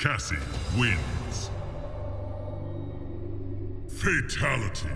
Cassie wins. Fatality.